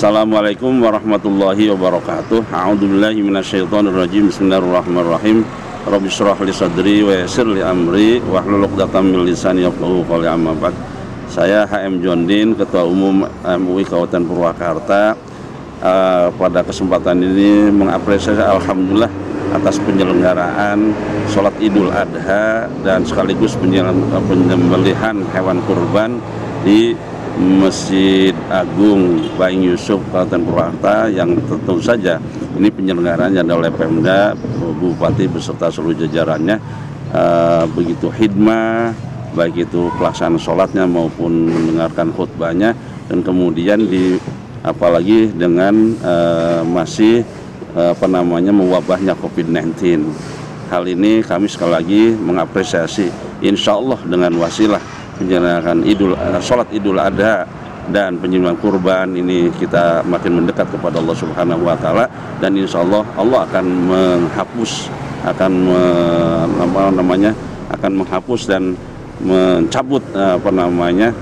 Assalamualaikum warahmatullahi wabarakatuh. A'udzubillahi minasyaitonirrajim. Bismillahirrahmanirrahim. Rabbi shrah li sadri wa yassir li amri wa hlul 'uqdatam min lisani yafqahu qawli amma ba'd. Saya HM Jondin, Ketua Umum MUI Kabupaten Purwakarta. Uh, pada kesempatan ini mengapresiasi Alhamdulillah atas penyelenggaraan sholat Idul Adha dan sekaligus penyembelihan hewan kurban di Masjid Agung Baing Yusuf Kabupaten Purwakarta yang tentu saja ini penyelenggaranya oleh Pemda Bupati beserta seluruh jajarannya. Uh, begitu hikmah baik itu pelaksanaan sholatnya maupun mendengarkan khutbahnya dan kemudian di apalagi dengan uh, masih uh, apa namanya mewabahnya COVID-19 hal ini kami sekali lagi mengapresiasi insya Allah dengan wasilah menjalankan idul uh, sholat idul adha dan penyembelihan kurban ini kita makin mendekat kepada Allah Subhanahu Wa Taala dan Insya Allah Allah akan menghapus akan me, apa namanya akan menghapus dan mencabut uh, apa namanya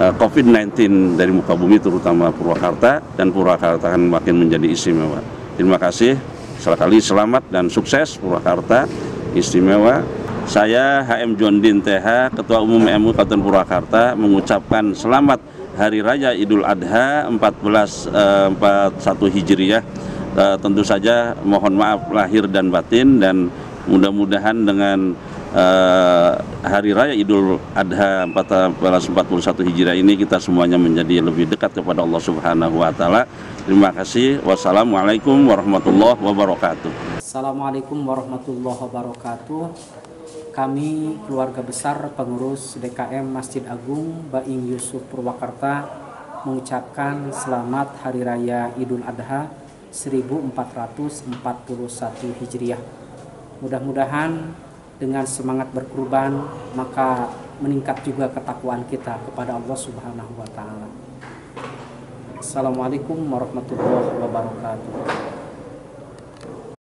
uh, COVID-19 dari muka bumi terutama Purwakarta dan Purwakarta akan makin menjadi istimewa. Terima kasih. Sekali selamat dan sukses Purwakarta istimewa. Saya HM Jondin TH, Ketua Umum MU Kabupaten Purwakarta mengucapkan selamat Hari Raya Idul Adha 1441 uh, Hijriah. Uh, tentu saja mohon maaf lahir dan batin dan mudah-mudahan dengan uh, Hari Raya Idul Adha 1441 Hijriah ini kita semuanya menjadi lebih dekat kepada Allah Subhanahu wa taala. Terima kasih. Wassalamualaikum warahmatullahi wabarakatuh. Assalamualaikum warahmatullahi wabarakatuh kami keluarga besar pengurus DKM Masjid Agung Baing Yusuf Purwakarta mengucapkan selamat Hari Raya Idul Adha 1441 Hijriah. Mudah-mudahan dengan semangat berkurban maka meningkat juga ketakwaan kita kepada Allah Subhanahu wa taala. Assalamualaikum warahmatullahi wabarakatuh.